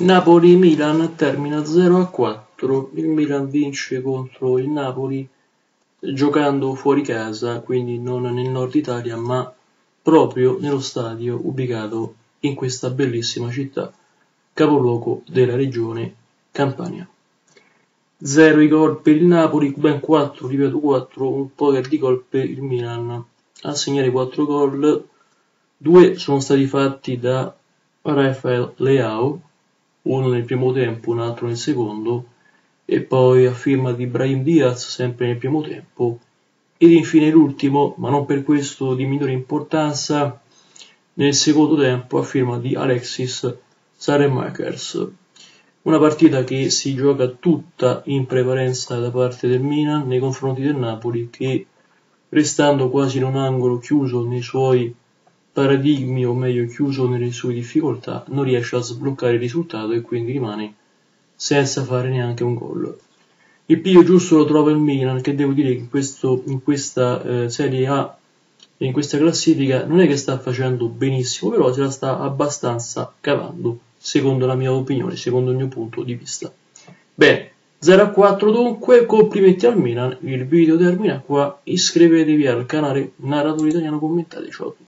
Napoli-Milan termina 0 a 4, il Milan vince contro il Napoli giocando fuori casa, quindi non nel nord Italia, ma proprio nello stadio ubicato in questa bellissima città, capoluogo della regione Campania. 0 i gol per il Napoli, ben 4, ripeto 4, un poker di gol per il Milan. A segnare 4 gol, 2 sono stati fatti da Rafael Leao, uno nel primo tempo, un altro nel secondo, e poi a firma di Brahim Diaz sempre nel primo tempo, ed infine l'ultimo, ma non per questo di minore importanza, nel secondo tempo a firma di Alexis Saremakers. Una partita che si gioca tutta in prevalenza da parte del Milan nei confronti del Napoli che restando quasi in un angolo chiuso nei suoi paradigmi o meglio chiuso nelle sue difficoltà non riesce a sbloccare il risultato e quindi rimane senza fare neanche un gol. Il piglio giusto lo trova il Milan che devo dire che in, questo, in questa eh, Serie A e in questa classifica non è che sta facendo benissimo però se la sta abbastanza cavando secondo la mia opinione, secondo il mio punto di vista. Bene, 0 a 4 dunque, complimenti al Milan, il video termina qua, iscrivetevi al canale Narratore Italiano, commentate, ciao a tutti.